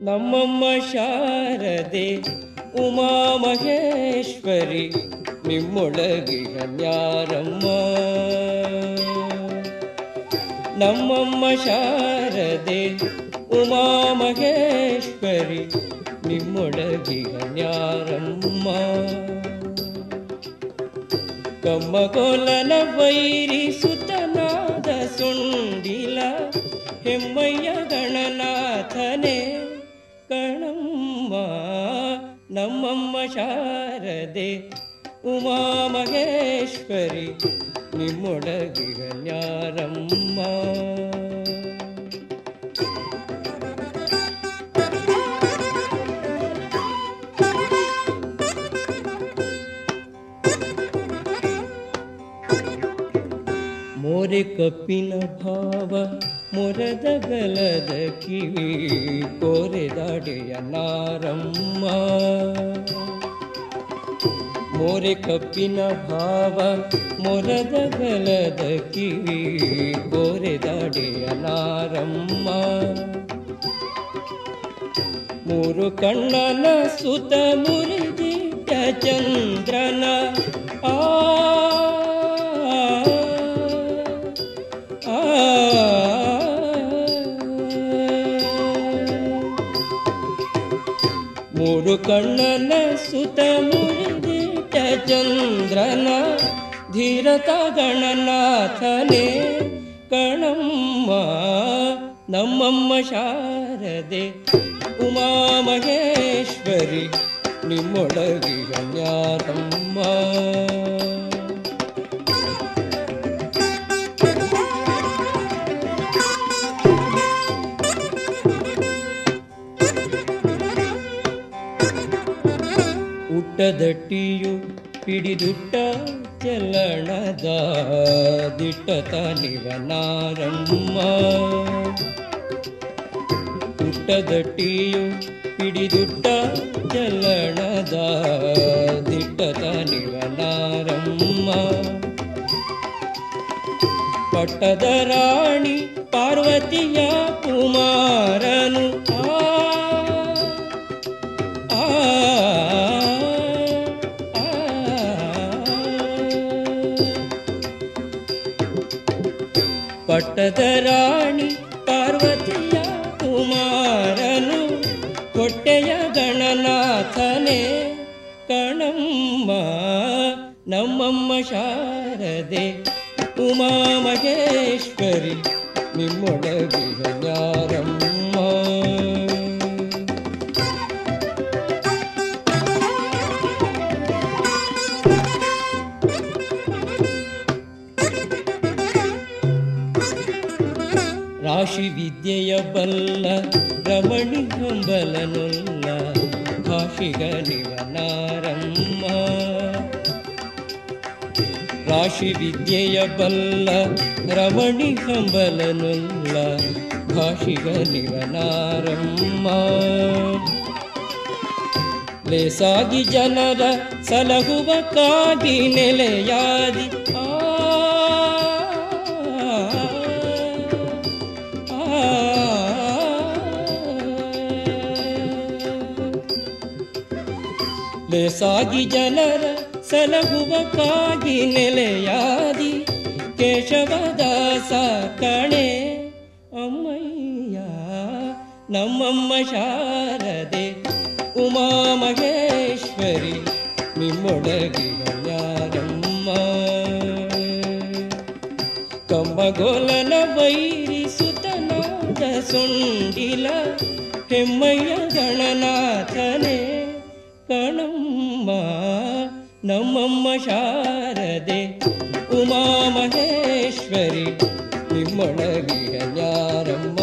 ನಮ್ಮಮ್ಮ ಶಾರದೆ ಉಮಾ ಮಹೇಶ್ವರಿ ನಿಮ್ಮೊಳಗಿಗ ನ್ಯಾರಮ್ಮ ನಮ್ಮಮ್ಮ ಶಾರದೆ ಉಮಾ ಮಹೇಶ್ವರಿ ನಿಮ್ಮೊಳಗಿಗ ನ್ಯಾರಮ್ಮ ಕಮ್ಮಗೋಲನ ವೈರಿ ಸುತನಾದ ಸುಂಡಿಲ ಹೆಮ್ಮಯ್ಯ ಗಣನಾಥನೇ ನಮ್ಮಮ್ಮ ಶಾರದೆ ಉಮಾ ಮಹೇಶ್ವರಿ ನಿಮ್ಮೊಳಗಿಗ ನ್ಯಾರಮ್ಮ ಮೋರೆ ಕಪ್ಪಿನ ಭಾವ ಮೊರದ ಗಲದ ಕಿವಿ ಕೋರೆದಾಡೆಯ ನಾರಮ್ಮ. ಮೋರೆ ಕಪ್ಪಿನ ಭಾವ ಮೊರದ ಗಲದ ಕಿವಿ ಕೋರೆದಾಡೆಯ ನಾರಮ್ಮ. ಮೂರು ಕಣ್ಣನ ಸುತ ಮುರಿದಿಟ್ಟ ಚಂದ್ರನ ಆ ಆ, ृकण्णन सुतमुचन्द्रना धीरता गणनाथने कणम्मा नम्म शारदे उमामहेश्वरि निमोडगि गण्याम्मा ಉಟ್ಟದಟ್ಟಿಯು ಹಿಡಿದುಟ್ಟ ಚಲಣದ ದಿಟ್ಟತ ನಿವನಾರಮ್ಮ. ಉಟ್ಟದಟ್ಟಿಯು ಹಿಡಿದುಟ್ಟ ಚಲಣದ ದಿಟ್ಟತ ನಿವನಾರಮ್ಮ. ಪಟ್ಟದ ರಾಣಿ ಪಾರ್ವತಿಯ ರಾಣಿ ಪಾರ್ವತಿಯ ಕುಮಾರನು ಕೊಟ್ಟೆಯ ಗಣನಾಥನೇ. ಕಣಮ್ಮ ನಮ್ಮಮ್ಮ ಶಾರದೆ. ಬಲ್ಲ ರಮಣಿ ಹಂಬಲನುಲ್ಲ ಭಾಷಿಗ ನಿವನಾರಮ್ಮ ರಾಶಿ ವಿದ್ಯೆಯ ಬಲ್ಲ ರಮಣಿ ಹಂಬಲನುಲ್ಲ ಭಾಷಿಗ ನಿವನಾರಮ್ಮ ಲೇಸಾಗಿ ಜನರ ಸಲಹುವ ಕಾದಿ ನೆಲೆಯಾದಿ ಲೇಸಾಗಿ ಜನರ ಸಲಹುವಕ್ಕಾಗಿ ಕಾಗಿ ನೆಲೆಯಾದಿ ಕೇಶವದಾಸ ಕಣೆ ಅಮ್ಮಯ್ಯ, ನಮ್ಮಮ್ಮ ಶಾರದೆ ಉಮಾ ಮಹೇಶ್ವರಿ ನಿಮ್ಮೊಳಗಿನ ಯಾರಮ್ಮ? ಕಂಬಗೋಲನ ವೈರಿ ಸುತನಾದ ಸುಂಡಿಲ, ಹೆಮ್ಮಯ್ಯ ಗಣನಾಥನೇ. ಕಣಮ್ಮ ನಮ್ಮಮ್ಮ ಶಾರದೆ ಉಮಾ ಮಹೇಶ್ವರಿ ನಿಮ್ಮೊಳಗಿನ ಯಾರಮ್ಮ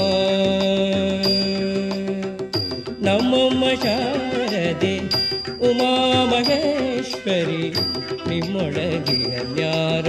ನಮ್ಮಮ್ಮ ಶಾರದೆ ಉಮಾ ಮಹೇಶ್ವರಿ ನಿಮ್ಮೊಳಗಿನ ಯಾರಮ್ಮ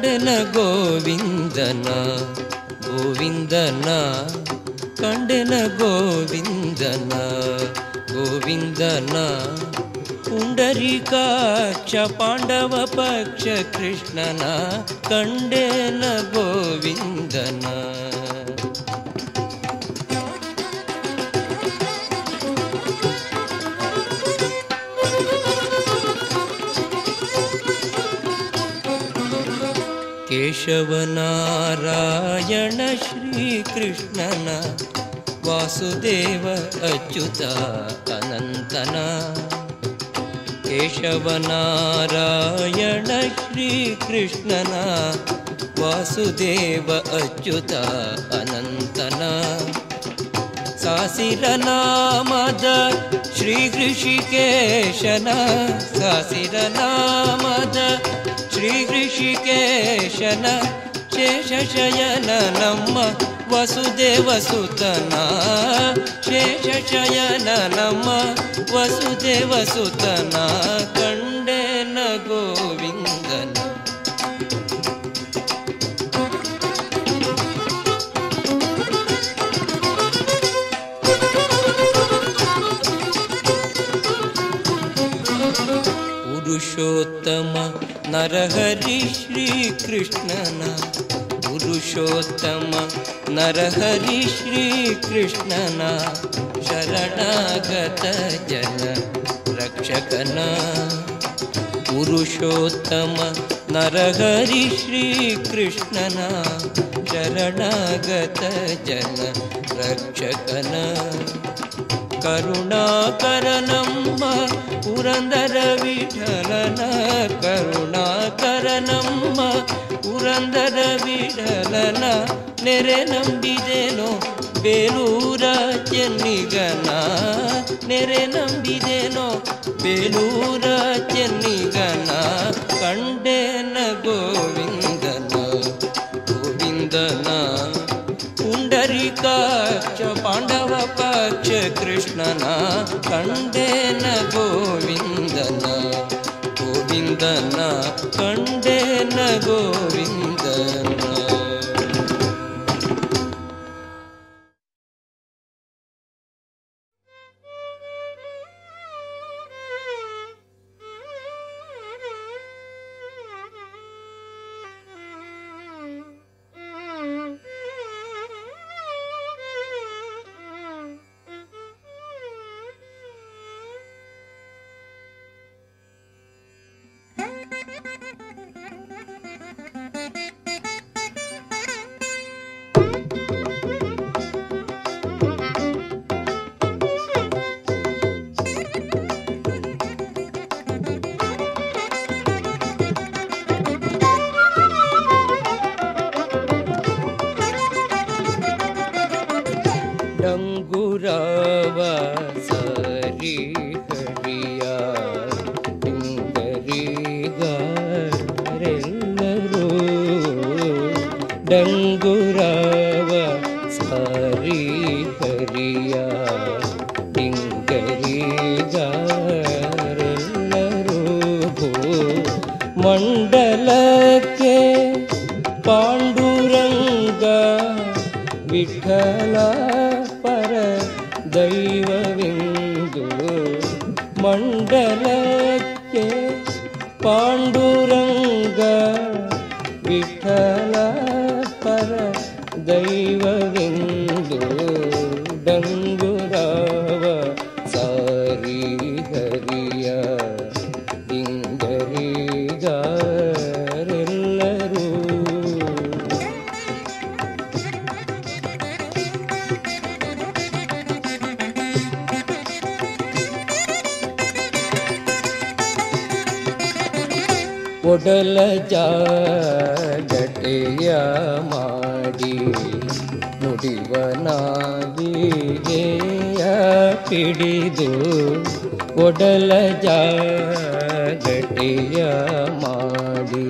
ಕಂಡನ ಗೋವಿಂದನ ಗೋವಿಂದನ ಕಂಡನ ಗೋವಿಂದನ ಗೋವಿಂದನ ಪುಂಡರೀಕಾಕ್ಷ ಪಾಂಡವ ಪಕ್ಷ ಕೃಷ್ಣನ ಕಂಡೇನ ಗೋವಿಂದನ केशवनारायण श्रीकृष्णन वासुदेव अच्युत अनन्तना। केशवनारायण श्रीकृष्णन वासुदेव अच्युत अनन्त सासिरनामद श्रीकृषिकेशन सासिरनामद ಶ್ರೀ ಋಷಿಕೇಶನ ಶೇಷಶಯನ ನಮ್ಮ ವಸುದೇವ ಸುತನ. ಶೇಷಶಯನ ನಮ್ಮ ವಸುದೇವ ಸುತನ. ಕಂಡೆ ಗೋವಿಂದನ पुरुषोत्तम नरहरि श्रीकृष्णना। पुरुषोत्तम नरहरि श्रीकृष्णना। शरणागत जन रक्षगण पुरुषोत्तम नरहरि श्रीकृष्णना। शरणगतजन रक्षकना। ಕರುಣಾಕರನಮ್ಮ ಪುರಂದರ ವಿಠಲನ ಕರುಣಾಕರನಮ್ಮ ಪುರಂದರ ವಿಠಲನ ನೆರೆ ನಂಬಿದೆನೋ ಬೇಲೂರ ಚೆನ್ನಿಗನ ನೆರೆ ನಂಬಿದೆನೋ ಬೇಲೂರ ಚೆನ್ನಿಗನ ಕಂಡೇನ ಗೋವಿಂದನ पक्ष पाण्डव पक्ष कृष्णन कण्डेन गोविन्दन गोविन्दन ಒಡಲ ಜಾಗಟೆಯ ಮಾಡಿ ನುಡಿವನಾದಿಗೆಯ ಪಿಡಿದು ಒಡಲ ಜಾಗಟೆಯ ಮಾಡಿ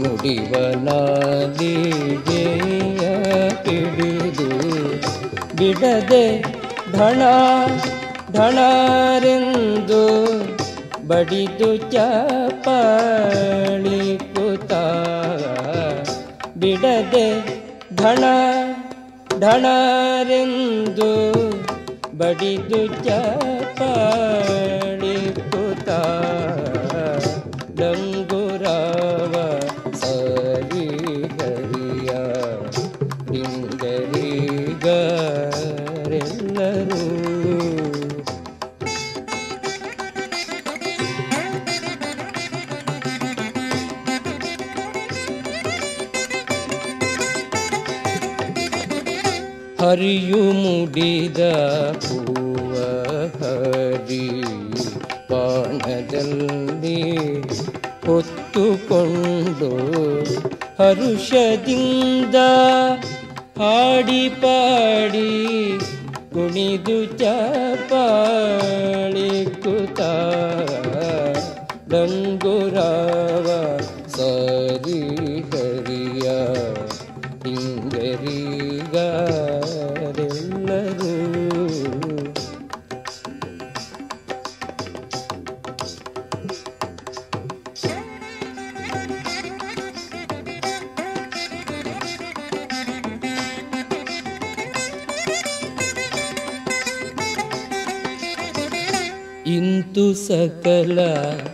ನುಡಿವನಾದಿಗೆಯ ಪಿಡಿದು ಬಿಡದೆ ಧಣ ಧಣರೆಂದು ಬಡಿದು ಚಪಾಳಿ ಕುತ ಬಿಡದೆ ಢಣ ಢಣರೆಂದು ಬಡಿದು ಚಪಾಳಿ ಹರಿಯು ಮುಡಿದ ಹೂವ ಹರಿ ಪಾನದಲ್ಲಿ ಹೊತ್ತುಕೊಂಡು ಹರುಷದಿಂದ ಹಾಡಿ ಪಾಡಿ ಕುಣಿದು ಚಪಾಳಿ ಕುತ ಸರಿ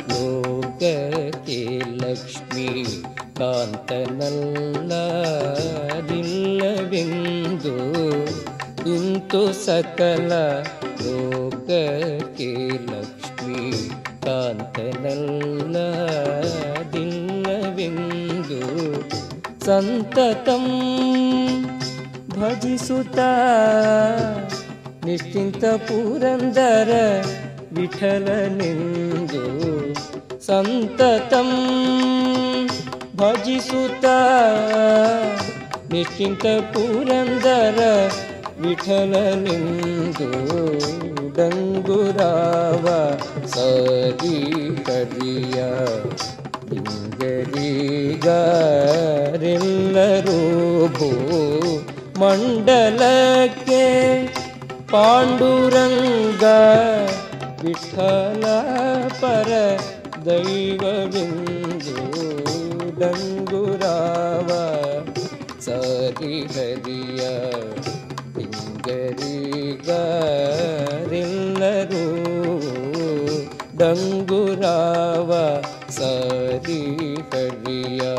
ಲೋಕಕ್ಕೆ ಲಕ್ಷ್ಮೀ ಕಾಂತನಲ್ಲದಿಲ್ಲವೆಂದು ಇಂತು ಸಕಲ ಲೋಕಕ್ಕೆ ಲಕ್ಷ್ಮೀ ಕಾಂತನಲ್ಲದಿಲ್ಲವೆಂದು ಸಂತತಂ ಭಜಿಸುತ್ತಾ ನಿಶ್ಚಿಂತ ಪುರಂದರ ವಿಠಲನೆಂದು ಸಂತತಂ ಭಜಿಸುತ್ತ ನಿಶ್ಚಿಂತ ಪುರಂದರ ವಿಠಲನೆಂದು ಗಂಗುರಾವ ಸರಿ ಕದಿಯ ಹಿಂಗರಿಗರೆಲ್ಲರೂ ಭೂ ಮಂಡಲಕ್ಕೆ ಪಾಂಡುರಂಗ विठ्ठल पर दैवुराव सरी दिया इन्दरी गिन्दरू डङ्गुराव सरी हरिया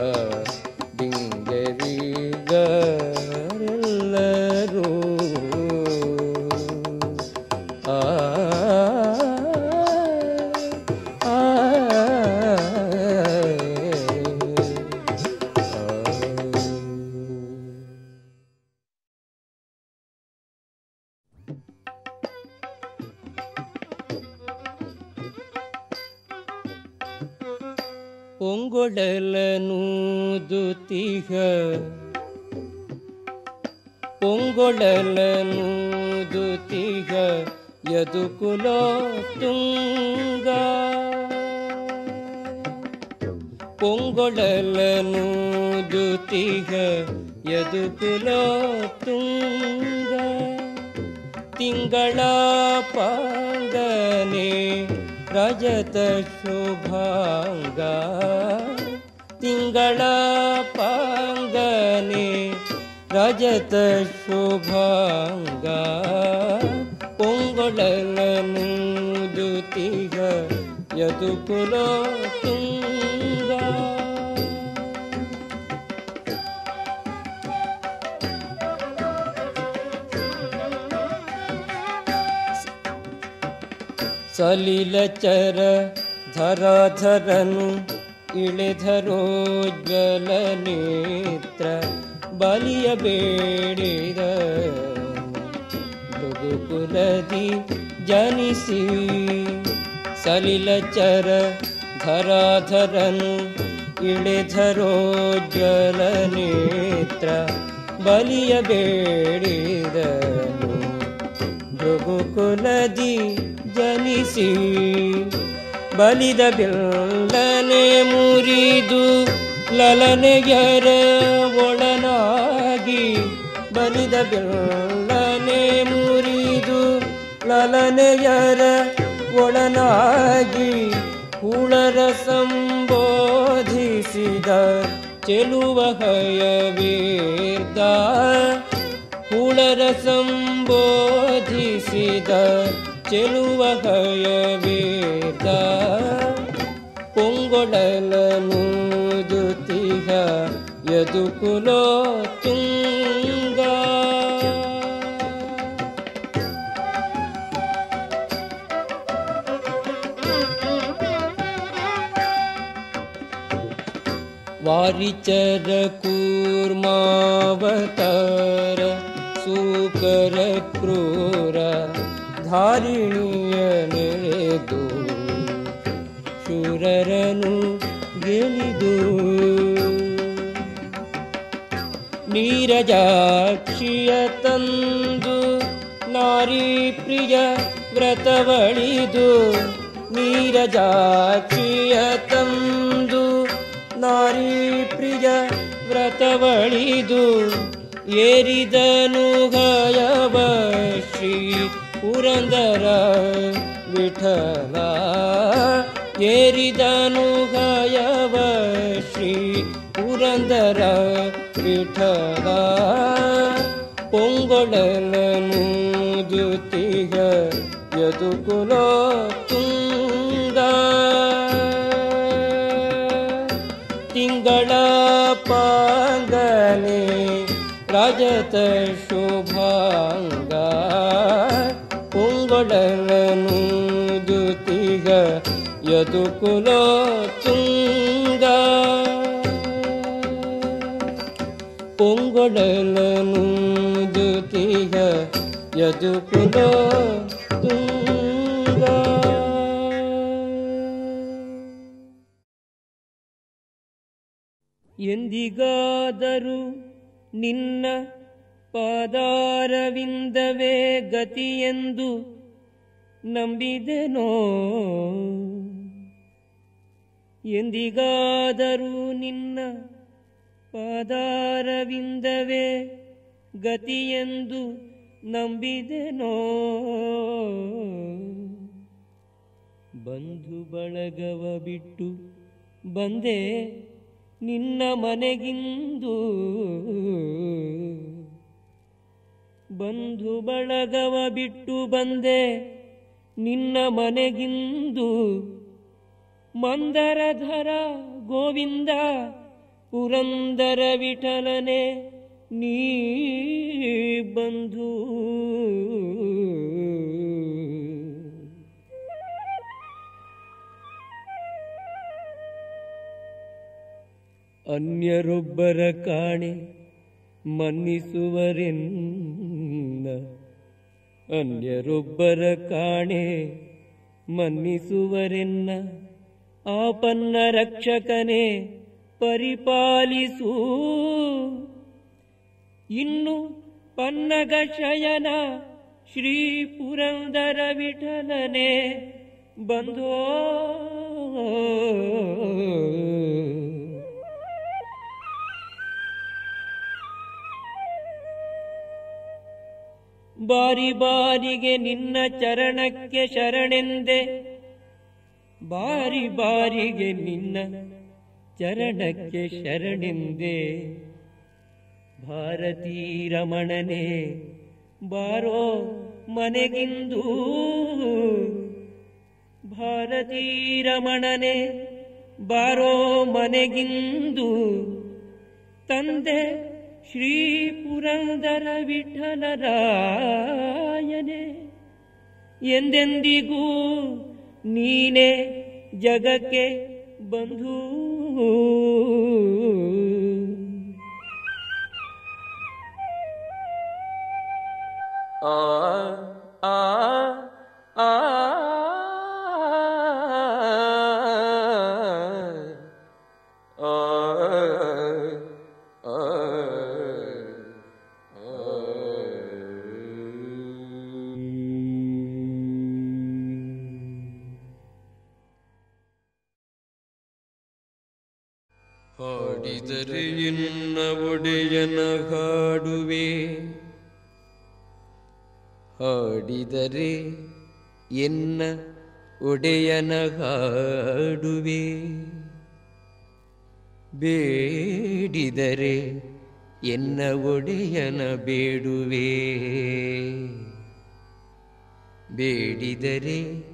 పొంగొడలను దుతిహ పొంగొడలను దుతిహ యదుకులో తుంగ పొంగొడలను దుతిహ యదుకులో తుంగ తింಗಳ పాంగనే रजत शुभाङ्गा तिङ्गळपाङ्गने रजत शुभाङ्गा पोङ्गुळनुदुतिग यदु कुलो ಸಲಿಲಚರ ಧರಾಧರನು ಇಳೆಧರೋಜ್ವಲ ನೇತ್ರ ಬಲಿಯ ಬೇಡಿದ ಮೃದುಕುಲದಿ ಜನಿಸಿ ಸಲಿಲಚರ ಧರಾಧರನು ಇಳೆಧರೋಜ್ವಲ ನೇತ್ರ ಬಲಿಯ ಬೇಡಿದನು ಭೃಗುಕುಲದಿ ಜನಿಸಿ ಬಲಿದ ಬಿಲ್ಲನೆ ಮುರಿದು, ಲಲನೆಯರ ಒಳನಾಗಿ, ಬಲಿದ ಬಿಲ್ಲನೆ ಮುರಿದು, ಲಲನೆಯರ ಒಳನಾಗಿ, ಹುಳರ ಸಂಬೋಧಿಸಿದ ಚೆಲುವ ಹಯವೇರ್ದ, ಹುಳರ ಸಂಬೋಧಿಸಿದ ಚೆಲುವ ಹಯವೇರ್ದ ಪೊಂಗೊಡಲನು ದುತಿಹ ಯದುಕುಲೋ ತುಂಗ ವಾರಿಚರ ಕೂರ್ಮಾವತಾರ ಸೂಕರ ಕ್ರೂರ ಧಾರಿಣಿಯ ನೆಳೆದು ಶೂರರನು ಗೆಲಿದು. ನೀರಜಾಕ್ಷಿಯ ತಂದು ನಾರಿ ಪ್ರಿಯ ವ್ರತವಳಿದು. ನೀರಜಾಕ್ಷಿಯ ತಂದು ನಾರಿ ಪ್ರಿಯ ವ್ರತವಳಿದು. ಏರಿದನು ಗಯವ ಶ್ರೀ ಪುರಂದರ ವಿಠಲ ಏರಿದನು ಗಯವ ಶ್ರೀ ಪುರಂದರ ವಿಠಲ ಪೊಂಗೊಡಲನು ದ್ಯುತಿಗ ಯದುಕುಲೋ ತುಂಗ ಯದುಕುಲೋ ತುಂಗ. ಪೊಂಗೊಡಲನು ದ್ಯುತಿಗ ಯದುಕುಲೋ ತುಂಗ. ಎಂದಿಗಾದರೂ ನಿನ್ನ ಪಾದಾರವಿಂದವೇ ಗತಿಯೆಂದು ನಂಬಿದೆನೋ? ಎಂದಿಗಾದರೂ ನಿನ್ನ ಪಾದಾರವಿಂದವೇ ಗತಿಯೆಂದು ನಂಬಿದೆನೋ? ಬಂಧು ಬಳಗವ ಬಿಟ್ಟು ಬಂದೆ ನಿನ್ನ ಮನೆಗಿಂದು. ಬಂಧು ಬಳಗವ ಬಿಟ್ಟು ಬಂದೆ ನಿನ್ನ ಮನೆಗಿಂದು. ಮಂದರಧರ ಗೋವಿಂದ ಪುರಂದರ ವಿಠಲನೆ ನೀ ಬಂಧು. ಅನ್ಯರೊಬ್ಬರ ಕಾಣೆ ಮನ್ನಿಸುವರೆನ್ನ ಅನ್ಯರೊಬ್ಬರ ಕಾಣೆ ಮನ್ನಿಸುವರೆನ್ನ ಆಪನ್ನ ರಕ್ಷಕನೇ, ಪರಿಪಾಲಿಸು. ಇನ್ನು ಪನ್ನಗ ಶಯನ ಶ್ರೀ ಪುರಂದರ ವಿಠಲನೆ ಬಂಧೋ ಬಾರಿ ಬಾರಿಗೆ ನಿನ್ನ ಚರಣಕ್ಕೆ ಶರಣೆಂದೆ ಬಾರಿ ಬಾರಿಗೆ ನಿನ್ನ ಚರಣಕ್ಕೆ ಶರಣೆಂದೆ. ಭಾರತೀ ರಮಣನೆ ಬಾರೋ ಮನೆಗಿಂದು. ಭಾರತೀ ರಮಣನೆ ಬಾರೋ ಮನೆಗಿಂದು. ತಂದೆ ಶ್ರೀ ಪುರಂದರ ವಿಠಲರಾಯನೆ, ಎಂದೆಂದಿಗೂ नीने जग के बंधु आ आ आ। ಎನ್ನ ಒಡೆಯನ ಹಾಡುವೆ. ಬೇಡಿದರೆ ಎನ್ನ ಒಡೆಯನ ಬೇಡುವೆ. ಬೇಡಿದರೆ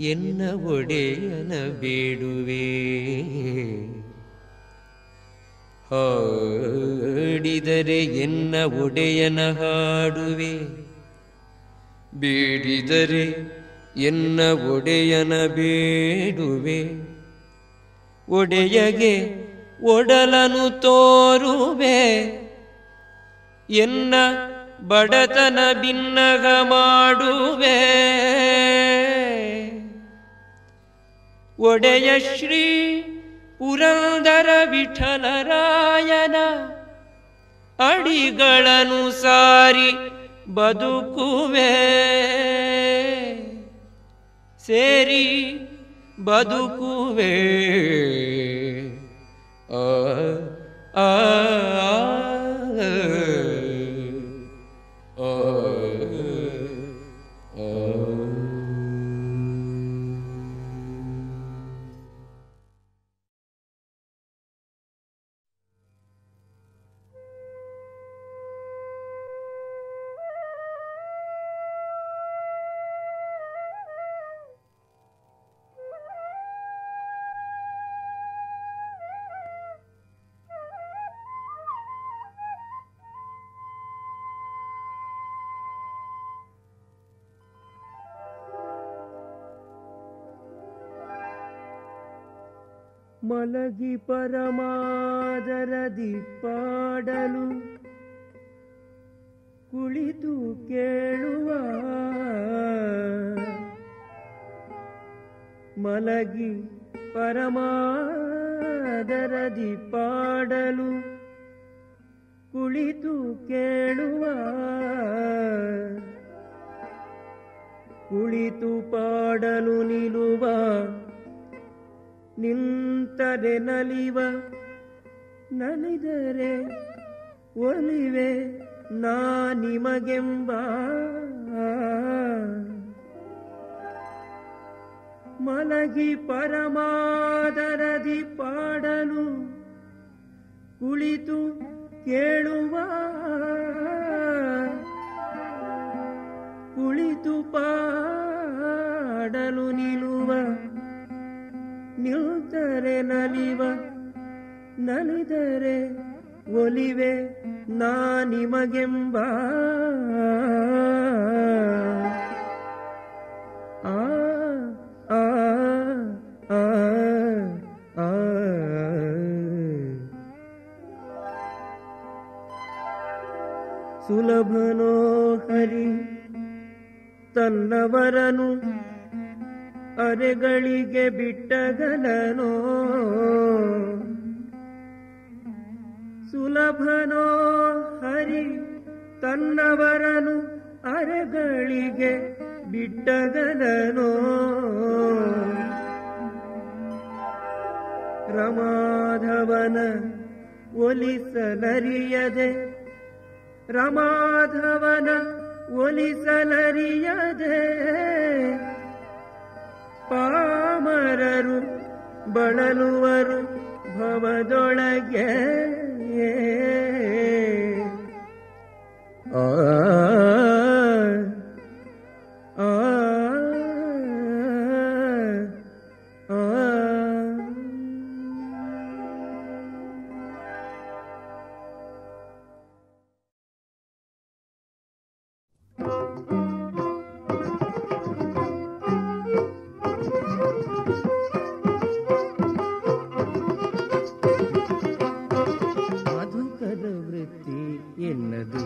ಎನ್ನ ಒಡೆಯನ ಬೇಡುವೆ. ಹಾಡಿದರೆ ಎನ್ನ ಒಡೆಯನ ಹಾಡುವೆ. ಬೇಡಿದರೆ ಎನ್ನ ಒಡೆಯನ ಬೇಡುವೆ. ಒಡೆಯಗೆ ಒಡಲನು ತೋರುವೆ. ಎನ್ನ ಬಡತನ ಬಿನ್ನಗ ಮಾಡುವೆ. ಒಡೆಯ ಶ್ರೀ ಪುರಂದರ ವಿಠಲರಾಯನ ಅಡಿಗಳನ್ನು ಸಾರಿ ಬದುಕುವೆ. ಸೇರಿ ಬದುಕುವೆ ಆ ಆ ಆ, ಪರಮಾದರದಿ ಪಾಡಲು ಕುಳಿತು ಕೇಳುವ ಮಲಗಿ ಪರಮಾದರದಿ ಪಾಡಲು ಕುಳಿತು ಕೇಳುವ ಕುಳಿತು ಪಾಡಲು ನಿಲುವ ನಿಂತರೆ ನಲಿವ ನಲಿದರೆ ಒಲಿವೆ ನಾ ನಿಮಗೆಂಬ. ಮಲಗಿ ಪರಮಾದರದಿ ಪಾಡಲು ಕುಳಿತು ಕೇಳುವ. ಕುಳಿತು ಪಾಡಲು ನಿಲುವ. ನಿಲ್ತರೆ ನಲಿವ ನಲಿದರೆ ಒಲಿವೆ ನಾ ನಿಮಗೆಂಬ. ಆ ಆ ಆ. ಸುಲಭನೋ ಹರಿ ತನ್ನವರನು ಅರೆಗಳಿಗೆ ಬಿಟ್ಟಗಲನೋ? ಸುಲಭನೋ? ಹರಿ ತನ್ನವರನು ಅರೆಗಳಿಗೆ ಬಿಟ್ಟಗಲನೋ? ರಮಾಧವನ ಒಲಿಸಲರಿಯದೆ ರಮಾಧವನ ಒಲಿಸಲರಿಯದೆ ಪಾಮರರು ಬಳಲುವರು ಭವದೊಳಗೆ. ಆ ವೃತ್ತಿ ಎನ್ನದು.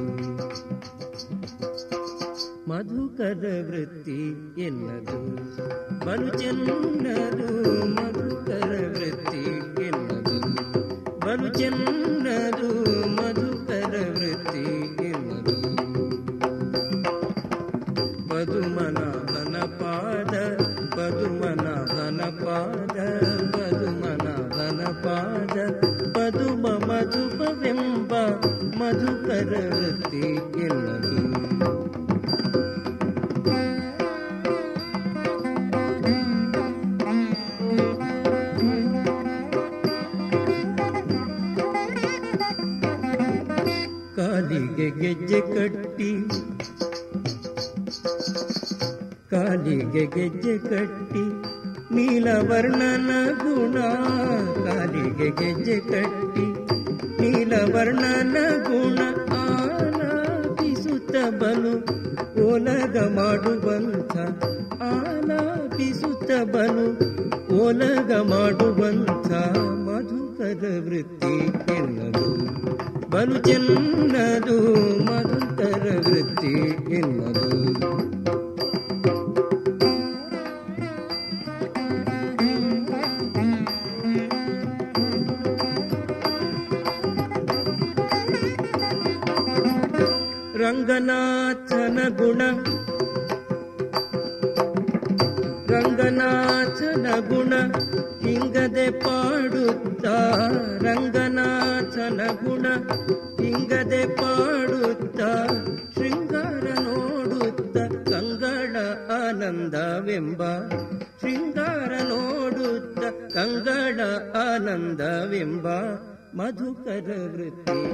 ಮಧುಕರ ವೃತ್ತಿ ಎನ್ನದು. ಬಲು ಚೆನ್ನದು ಮಧುಕರ ವೃತ್ತಿ ಬಲು ಚೆನ್ನದು ಮಂತರ ವೃತ್ತಿ ಎನ್ನುವುದು. ರಂಗನಾಥನ ಗುಣ. ರಂಗನಾಥನ ಗುಣ ಹಿಂಗದೆ ಪಾಡುತ್ತ ರಂಗನಾಥ ಶಿವನ ಗುಣ ಹಿಂಗದೆ ಪಾಡುತ್ತ ಶೃಂಗಾರ ನೋಡುತ್ತ ಕಂಗಳ ಆನಂದವೆಂಬ ಶೃಂಗಾರ ನೋಡುತ್ತ ಕಂಗಳ ಆನಂದವೆಂಬ ಮಧುಕರ ವೃತ್ತಿ.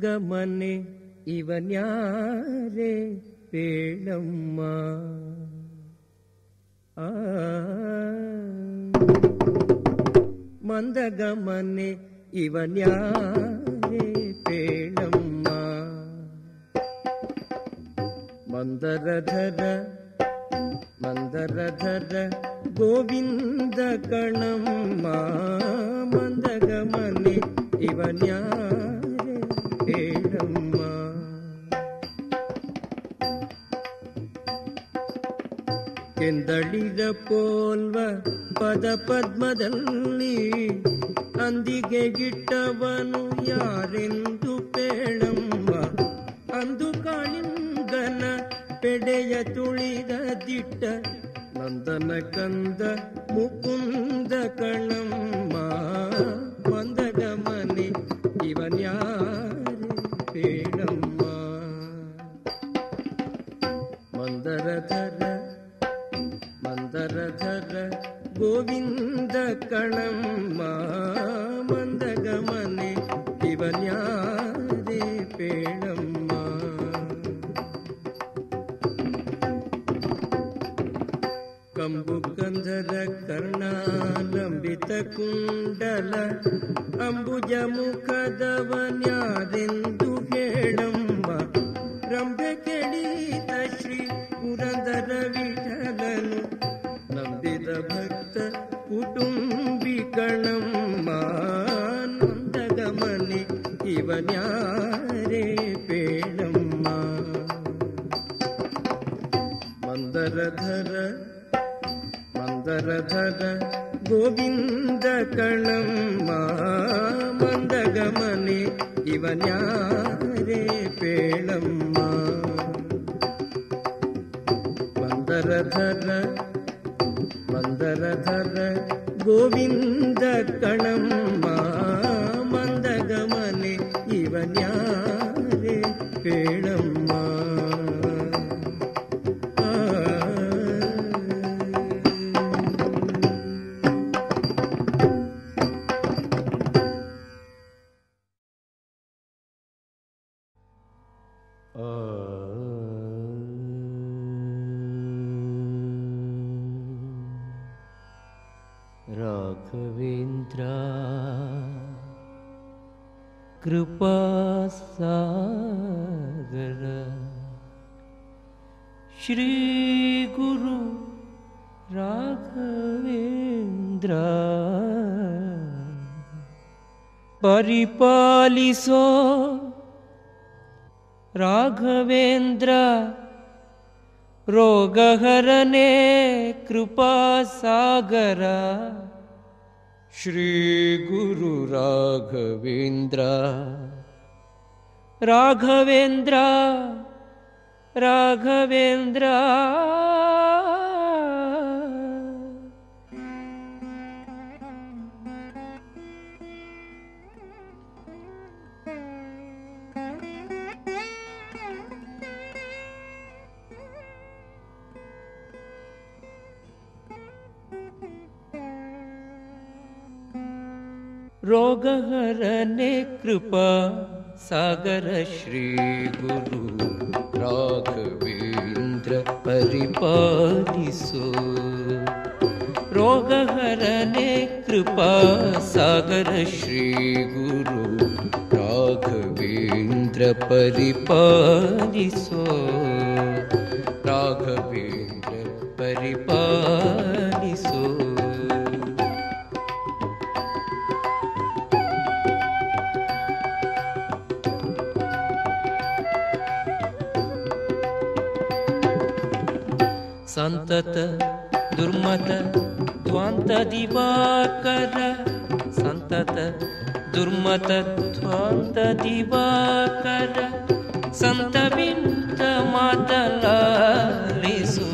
ಗಮನೆ ಇವನ್ಯಾರೆ ಪೇಳಮ್ಮ ಆ. ಮಂದಗಮನೆ ಇವನ್ಯಾರೆ कदव न्यादेन्दुगेणम् रम्भ्यकेणीत श्री पुरन्दर विठलन् लम्बितभक्त कुटुम्बिकर्णं मा नन्दगमनि इव धर ಮಂದರಧರ गोविन्दकर्णम् मा ഗമനെ ഇവനാരെ പേളമ്മ कृपासागर श्रीगुरु राघवेन्द्र परिपालिसो राघवेन्द्र रोगहरणे कृपागर श्रीगुरुराघवेन्द्र राघवेन्द्र। राघवेन्द्र राघवेन्द्र। रोगहरणे कृपा सागर श्रीगुरु राघवेन्द्र राघवेन्द्रपरिपालसो रोगहरणे कृपा सागर श्रीगुरु राघवेन्द्र राघवेन्द्रपरिपालिषो राघवे ದಿವಾಕರ ಸಂತತ ದುರ್ಮತ ಧ್ವಾಂತ ದಿವಾಕರ ಸಂತ ಬಿಂತ ಮಾತಲಾಲಿಸು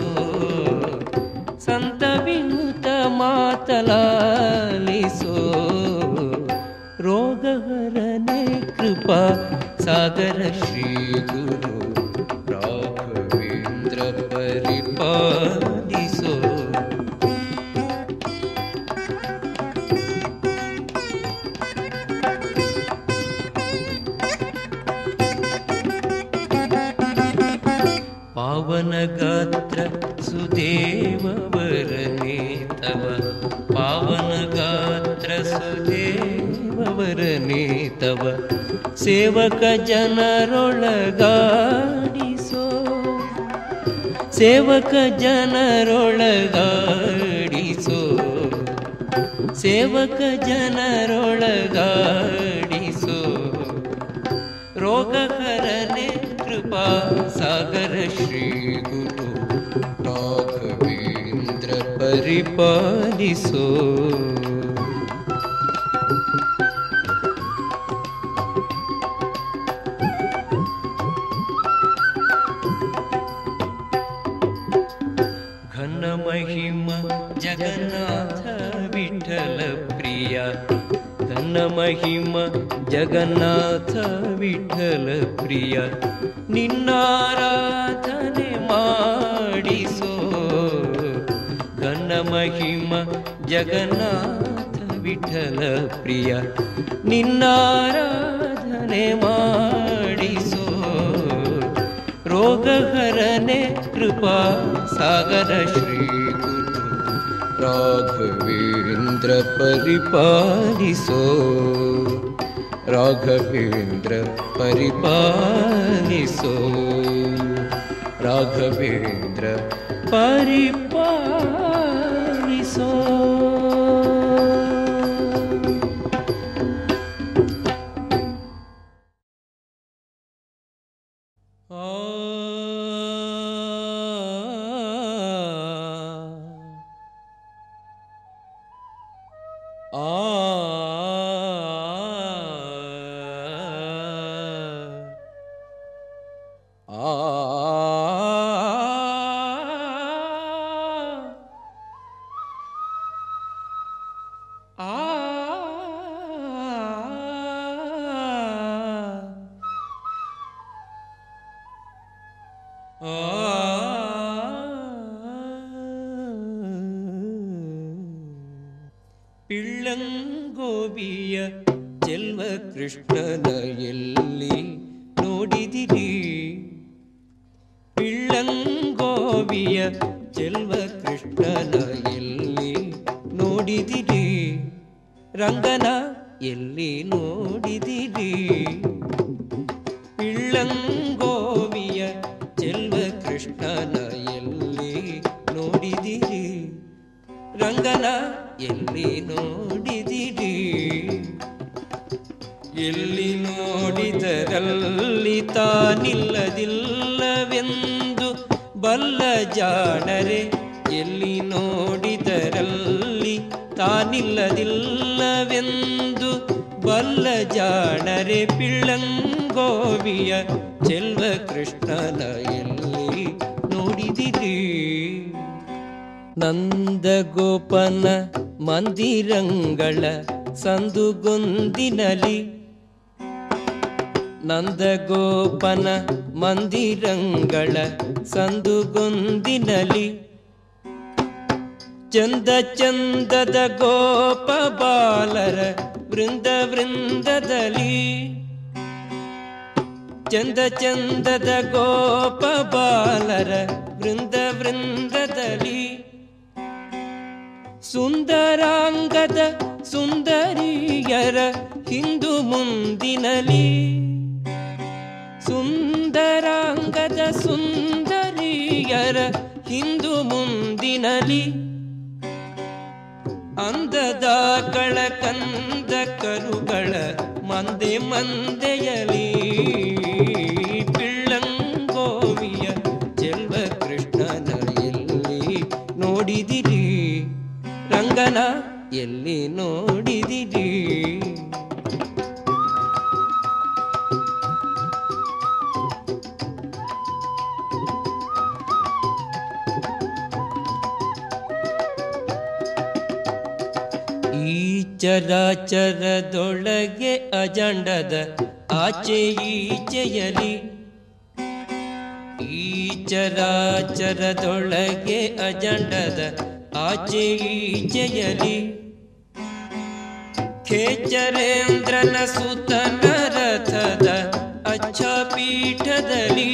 ಸಂತ ಬಿಂತ ಮಾತಲಾಲಿಸು ರೋಗಹರನೆ ಕೃಪಾ ಸಾಗರ ಶ್ರೀ ಗುರು ತವ ಸೇವಕ ಜನರೊಳಗಾಡಿಸೋ ಸೇವಕ ಜನರೊಳಗಾಡಿಸೋ ಸೇವಕ ಜನರೊಳಗಾಡಿಸೋ ರೋಗಹರನೆ ಕೃಪಾ ಸಾಗರ ಶ್ರೀ ಗುರು ರಾಘವೇಂದ್ರ ಪರಿಪಾಲಿಸೋ ಮಹಿಮ ಜಗನ್ನಾಥ ವಿಠಲ ಪ್ರಿಯ, ನಿನ್ನಾರಾಧನೆ ಮಾಡಿಸೋ ಘನ ಮಹಿಮ ಜಗನ್ನಾಥ ವಿಠಲ ಪ್ರಿಯ, ನಿನ್ನಾರಾಧನೆ ಮಾಡಿಸೋ ರೋಗಹರನೆ ಕೃಪಾ ಸಾಗರ ಶ್ರೀ राघवेन्द्र परिपादिषो राघवेन्द्र परिपाषो राघवेन्द्र परि ನೋಡಿದಿರಿ, ರಂಗನ ಎಲ್ಲಿ ನೋಡಿದಿರಿ? ಇಳ್ಳಂಗೋವಿಯ ಚೆಲ್ವ ಕೃಷ್ಣನ ಎಲ್ಲಿ ನೋಡಿದಿರಿ? ರಂಗನ ಎಲ್ಲಿ ನೋಡಿದಿರಿ? ಎಲ್ಲಿ ನೋಡಿದರಲ್ಲಿ ತಾನಿಲ್ಲದಿಲ್ಲವೆಂದು ಬಲ್ಲ ಜಾಣರೆ ಎಲ್ಲಿ ನೋಡಿದರಲ್ಲಿ ತಾನಿಲ್ಲದಿಲ್ಲವೆಂದು ಬಲ್ಲ ಜಾಣರೆ ಪಿಳ್ಳಂಗೋವಿಯ ಚೆಲ್ವ ಕೃಷ್ಣನ ಎಲ್ಲಿ ನೋಡಿದಿರಿ? ನಂದಗೋಪನ ಮಂದಿರಂಗಳ ಸಂದುಗೊಂದಿನಲಿ. ನಂದಗೋಪನ ಮಂದಿರಂಗಳ ಸಂದುಗೊಂದಿನಲಿ. ಚಂದ ಚಂದದ ಗೋಪ ಬಾಲರ ವೃಂದ ವೃಂದದಲ್ಲಿ ಚಂದ ಚಂದದ ಗೋಪ ಬಾಲರ ವೃಂದ ವೃಂದದಲ್ಲಿ ಸುಂದರಾಂಗದ ಸುಂದರಿಯರ ಹಿಂದು ಮುಂದಿನಲಿ ಸುಂದರಾಂಗದ ಸುಂದರಿಯರ ಹಿಂದು ಮುಂದಿನಲಿ ಅಂದದ ಕಳ ಕಂದ ಕರುಗಳ ಮಂದೆ ಮಂದೆಯಲಿ. ಪಿಳ್ಳಂಗೋವಿಯ ಚೆಲ್ವ ಕೃಷ್ಣನ ಎಲ್ಲಿ ನೋಡಿದಿರಿ ರಂಗನ ಎಲ್ಲಿ ನೋಡಿದಿರಿ? ಚರಾಚರದೊಳಗೆ ಅಜಂಡದ ಆಚೆ ಈಚೆಯಲಿ ಈ ಚರಾಚರದೊಳಗೆ ಅಜಂಡದ ಆಚೆ ಈಚೆಯಲಿ ಖೇಚರೇಂದ್ರನ ಸುತನ ರಥದ ಅಚ್ಚ ಪೀಠದಲ್ಲಿ